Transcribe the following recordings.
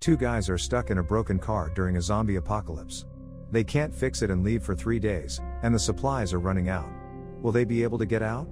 Two guys are stuck in a broken car during a zombie apocalypse. They can't fix it and leave for three days, and the supplies are running out. Will they be able to get out?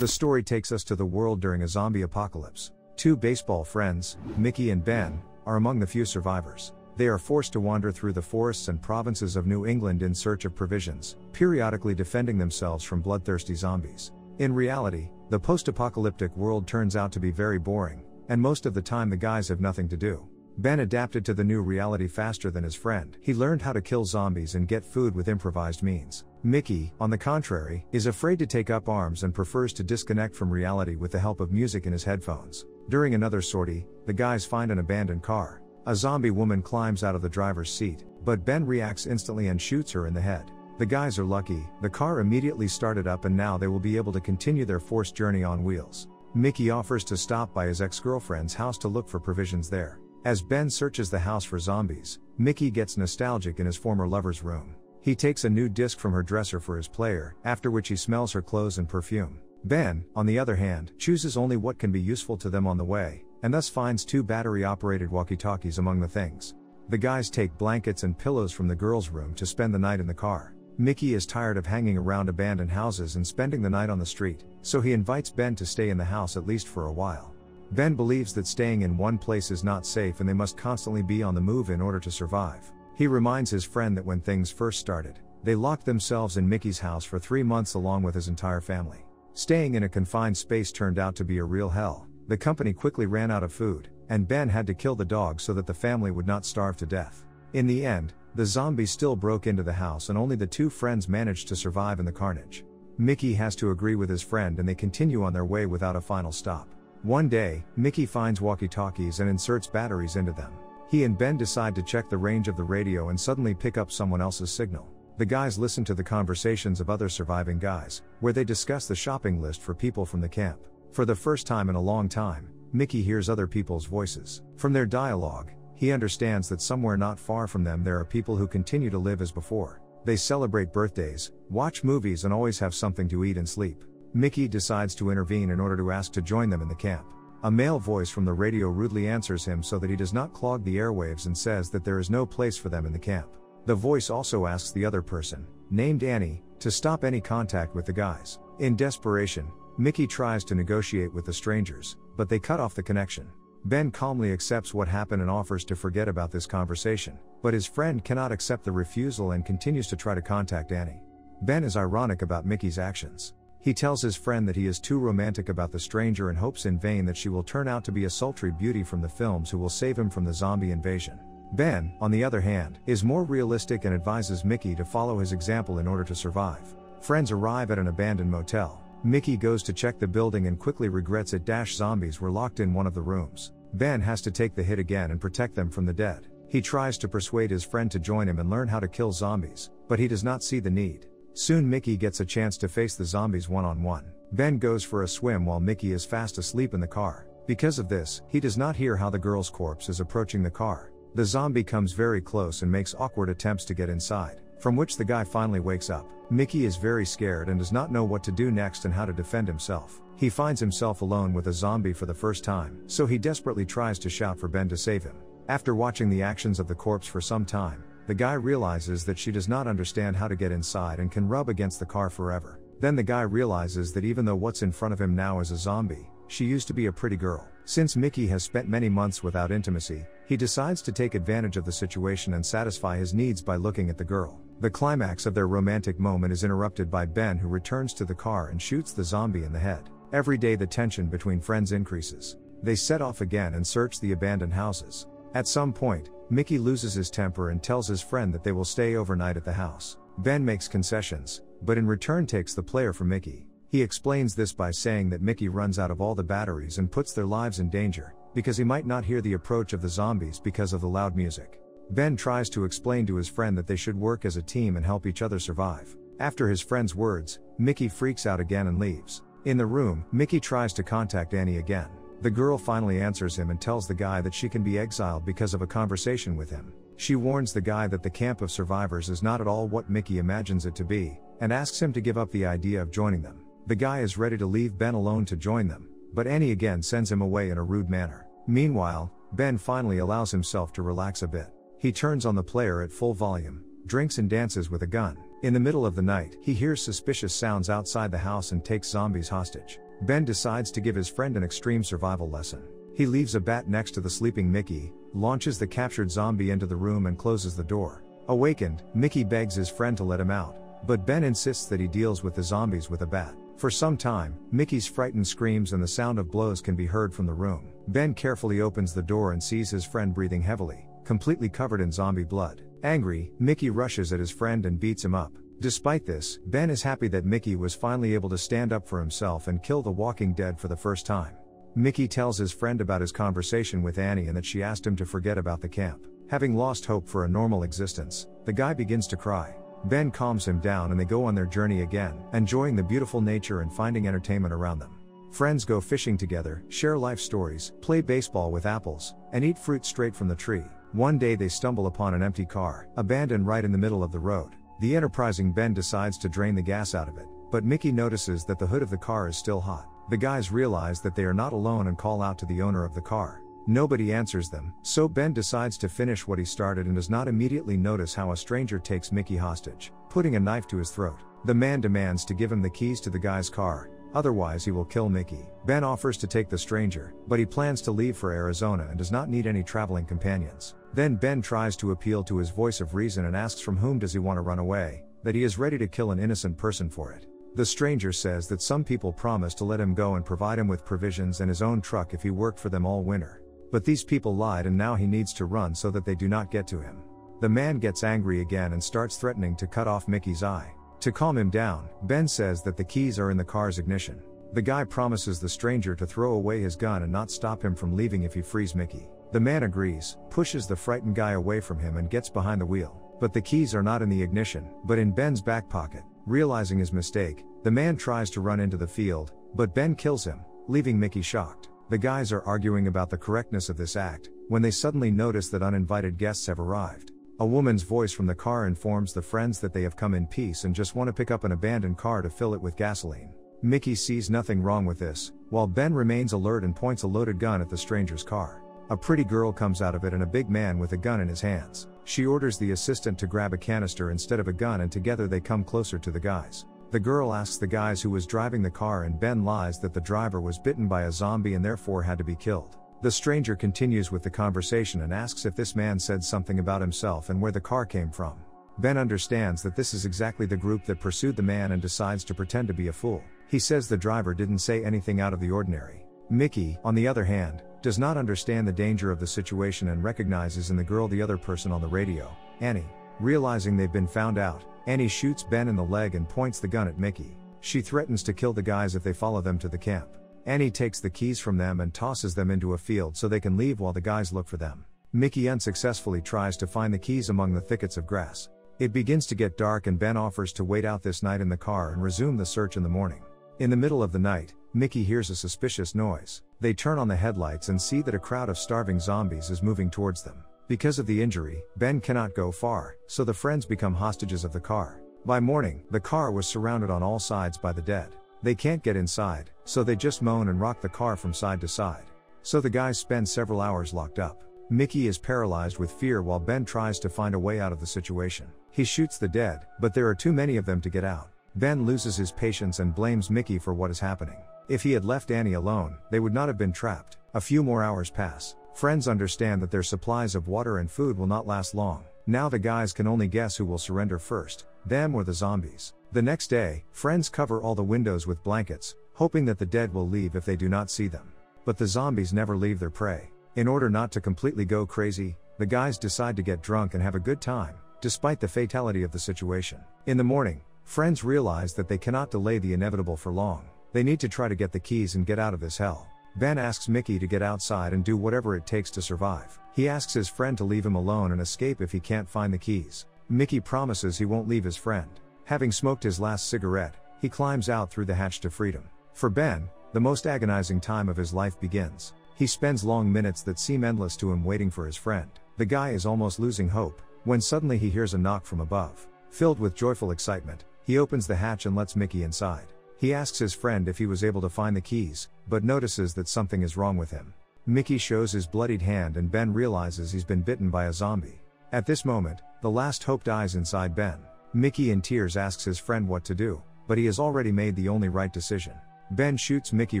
The story takes us to the world during a zombie apocalypse. Two baseball friends, Mickey and Ben, are among the few survivors. They are forced to wander through the forests and provinces of New England in search of provisions, periodically defending themselves from bloodthirsty zombies. In reality, the post apocalyptic world turns out to be very boring, and most of the time the guys have nothing to do. Ben adapted to the new reality faster than his friend. He learned how to kill zombies and get food with improvised means. Mickey, on the contrary, is afraid to take up arms and prefers to disconnect from reality with the help of music in his headphones. During another sortie, the guys find an abandoned car. A zombie woman climbs out of the driver's seat, but Ben reacts instantly and shoots her in the head. The guys are lucky, the car immediately started up and now they will be able to continue their forced journey on wheels. Mickey offers to stop by his ex girlfriend's house to look for provisions there. As Ben searches the house for zombies, Mickey gets nostalgic in his former lover's room. He takes a new disc from her dresser for his player, after which he smells her clothes and perfume. Ben, on the other hand, chooses only what can be useful to them on the way, and thus finds two battery operated walkie talkies among the things. The guys take blankets and pillows from the girl's room to spend the night in the car. Mickey is tired of hanging around abandoned houses and spending the night on the street, so he invites Ben to stay in the house at least for a while. Ben believes that staying in one place is not safe and they must constantly be on the move in order to survive. He reminds his friend that when things first started, they locked themselves in Mickey's house for three months along with his entire family. Staying in a confined space turned out to be a real hell. The company quickly ran out of food, and Ben had to kill the dog so that the family would not starve to death. In the end, the zombies still broke into the house and only the two friends managed to survive in the carnage. Mickey has to agree with his friend and they continue on their way without a final stop. One day, Mickey finds walkie talkies and inserts batteries into them. He and Ben decide to check the range of the radio and suddenly pick up someone else's signal. The guys listen to the conversations of other surviving guys, where they discuss the shopping list for people from the camp. For the first time in a long time, Mickey hears other people's voices. From their dialogue, he understands that somewhere not far from them there are people who continue to live as before. They celebrate birthdays, watch movies, and always have something to eat and sleep. Mickey decides to intervene in order to ask to join them in the camp. A male voice from the radio rudely answers him so that he does not clog the airwaves and says that there is no place for them in the camp. The voice also asks the other person, named Annie, to stop any contact with the guys. In desperation, Mickey tries to negotiate with the strangers, but they cut off the connection. Ben calmly accepts what happened and offers to forget about this conversation, but his friend cannot accept the refusal and continues to try to contact Annie. Ben is ironic about Mickey's actions. He tells his friend that he is too romantic about the stranger and hopes in vain that she will turn out to be a sultry beauty from the films who will save him from the zombie invasion. Ben, on the other hand, is more realistic and advises Mickey to follow his example in order to survive. Friends arrive at an abandoned motel. Mickey goes to check the building and quickly regrets it. Dash zombies were locked in one of the rooms. Ben has to take the hit again and protect them from the dead. He tries to persuade his friend to join him and learn how to kill zombies, but he does not see the need. Soon Mickey gets a chance to face the zombies one on one. Ben goes for a swim while Mickey is fast asleep in the car. Because of this, he does not hear how the girl's corpse is approaching the car. The zombie comes very close and makes awkward attempts to get inside, from which the guy finally wakes up. Mickey is very scared and does not know what to do next and how to defend himself. He finds himself alone with a zombie for the first time, so he desperately tries to shout for Ben to save him. After watching the actions of the corpse for some time, the guy realizes that she does not understand how to get inside and can rub against the car forever. Then the guy realizes that even though what's in front of him now is a zombie, she used to be a pretty girl. Since Mickey has spent many months without intimacy, he decides to take advantage of the situation and satisfy his needs by looking at the girl. The climax of their romantic moment is interrupted by Ben, who returns to the car and shoots the zombie in the head. Every day, the tension between friends increases. They set off again and search the abandoned houses. At some point, Mickey loses his temper and tells his friend that they will stay overnight at the house. Ben makes concessions, but in return takes the player from Mickey. He explains this by saying that Mickey runs out of all the batteries and puts their lives in danger, because he might not hear the approach of the zombies because of the loud music. Ben tries to explain to his friend that they should work as a team and help each other survive. After his friend's words, Mickey freaks out again and leaves. In the room, Mickey tries to contact Annie again. The girl finally answers him and tells the guy that she can be exiled because of a conversation with him. She warns the guy that the camp of survivors is not at all what Mickey imagines it to be, and asks him to give up the idea of joining them. The guy is ready to leave Ben alone to join them, but Annie again sends him away in a rude manner. Meanwhile, Ben finally allows himself to relax a bit. He turns on the player at full volume, drinks and dances with a gun. In the middle of the night, he hears suspicious sounds outside the house and takes zombies hostage. Ben decides to give his friend an extreme survival lesson. He leaves a bat next to the sleeping Mickey, launches the captured zombie into the room and closes the door. Awakened, Mickey begs his friend to let him out, but Ben insists that he deals with the zombies with a bat. For some time, Mickey's frightened screams and the sound of blows can be heard from the room. Ben carefully opens the door and sees his friend breathing heavily, completely covered in zombie blood. Angry, Mickey rushes at his friend and beats him up. Despite this, Ben is happy that Mickey was finally able to stand up for himself and kill the walking dead for the first time. Mickey tells his friend about his conversation with Annie and that she asked him to forget about the camp. Having lost hope for a normal existence, the guy begins to cry. Ben calms him down and they go on their journey again, enjoying the beautiful nature and finding entertainment around them. Friends go fishing together, share life stories, play baseball with apples, and eat fruit straight from the tree. One day they stumble upon an empty car, abandoned right in the middle of the road. The enterprising Ben decides to drain the gas out of it, but Mickey notices that the hood of the car is still hot. The guys realize that they are not alone and call out to the owner of the car. Nobody answers them, so Ben decides to finish what he started and does not immediately notice how a stranger takes Mickey hostage, putting a knife to his throat. The man demands to give him the keys to the guy's car, otherwise, he will kill Mickey. Ben offers to take the stranger, but he plans to leave for Arizona and does not need any traveling companions. Then Ben tries to appeal to his voice of reason and asks from whom does he want to run away, that he is ready to kill an innocent person for it. The stranger says that some people promised to let him go and provide him with provisions and his own truck if he worked for them all winter. But these people lied and now he needs to run so that they do not get to him. The man gets angry again and starts threatening to cut off Mickey's eye. To calm him down, Ben says that the keys are in the car's ignition. The guy promises the stranger to throw away his gun and not stop him from leaving if he frees Mickey. The man agrees, pushes the frightened guy away from him and gets behind the wheel. But the keys are not in the ignition, but in Ben's back pocket. Realizing his mistake, the man tries to run into the field, but Ben kills him, leaving Mickey shocked. The guys are arguing about the correctness of this act, when they suddenly notice that uninvited guests have arrived. A woman's voice from the car informs the friends that they have come in peace and just want to pick up an abandoned car to fill it with gasoline. Mickey sees nothing wrong with this, while Ben remains alert and points a loaded gun at the stranger's car. A pretty girl comes out of it and a big man with a gun in his hands. She orders the assistant to grab a canister instead of a gun and together they come closer to the guys. The girl asks the guys who was driving the car and Ben lies that the driver was bitten by a zombie and therefore had to be killed. The stranger continues with the conversation and asks if this man said something about himself and where the car came from. Ben understands that this is exactly the group that pursued the man and decides to pretend to be a fool. He says the driver didn't say anything out of the ordinary. Mickey, on the other hand, does not understand the danger of the situation and recognizes in the girl the other person on the radio, Annie. Realizing they've been found out, Annie shoots Ben in the leg and points the gun at Mickey. She threatens to kill the guys if they follow them to the camp. Annie takes the keys from them and tosses them into a field so they can leave while the guys look for them. Mickey unsuccessfully tries to find the keys among the thickets of grass. It begins to get dark and Ben offers to wait out this night in the car and resume the search in the morning. In the middle of the night, Mickey hears a suspicious noise. They turn on the headlights and see that a crowd of starving zombies is moving towards them. Because of the injury, Ben cannot go far, so the friends become hostages of the car. By morning, the car was surrounded on all sides by the dead. They can't get inside, so they just moan and rock the car from side to side. So the guys spend several hours locked up. Mickey is paralyzed with fear while Ben tries to find a way out of the situation. He shoots the dead, but there are too many of them to get out. Ben loses his patience and blames Mickey for what is happening. If he had left Annie alone, they would not have been trapped. A few more hours pass. Friends understand that their supplies of water and food will not last long. Now the guys can only guess who will surrender first, them or the zombies. The next day, friends cover all the windows with blankets, hoping that the dead will leave if they do not see them. But the zombies never leave their prey. In order not to completely go crazy, the guys decide to get drunk and have a good time, despite the fatality of the situation. In the morning, friends realize that they cannot delay the inevitable for long. They need to try to get the keys and get out of this hell. Ben asks Mickey to get outside and do whatever it takes to survive. He asks his friend to leave him alone and escape if he can't find the keys. Mickey promises he won't leave his friend. Having smoked his last cigarette, he climbs out through the hatch to freedom. For Ben, the most agonizing time of his life begins. He spends long minutes that seem endless to him waiting for his friend. The guy is almost losing hope, when suddenly he hears a knock from above. Filled with joyful excitement, he opens the hatch and lets Mickey inside. He asks his friend if he was able to find the keys, but notices that something is wrong with him. Mickey shows his bloodied hand and Ben realizes he's been bitten by a zombie. At this moment, the last hope dies inside Ben. Mickey in tears asks his friend what to do, but he has already made the only right decision. Ben shoots Mickey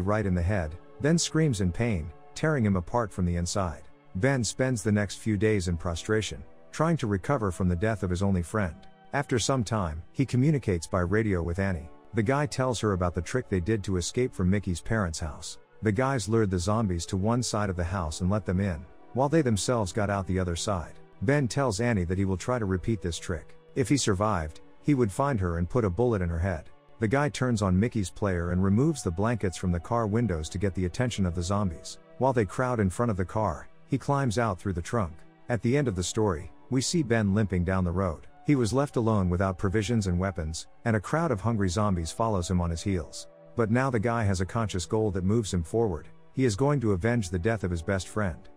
right in the head, then screams in pain, tearing him apart from the inside. Ben spends the next few days in prostration, trying to recover from the death of his only friend. After some time, he communicates by radio with Annie. The guy tells her about the trick they did to escape from Mickey's parents' house. The guys lured the zombies to one side of the house and let them in, while they themselves got out the other side. Ben tells Annie that he will try to repeat this trick. If he survived, he would find her and put a bullet in her head. The guy turns on Mickey's player and removes the blankets from the car windows to get the attention of the zombies. While they crowd in front of the car, he climbs out through the trunk. At the end of the story, we see Ben limping down the road. He was left alone without provisions and weapons, and a crowd of hungry zombies follows him on his heels. But now the guy has a conscious goal that moves him forward. He is going to avenge the death of his best friend.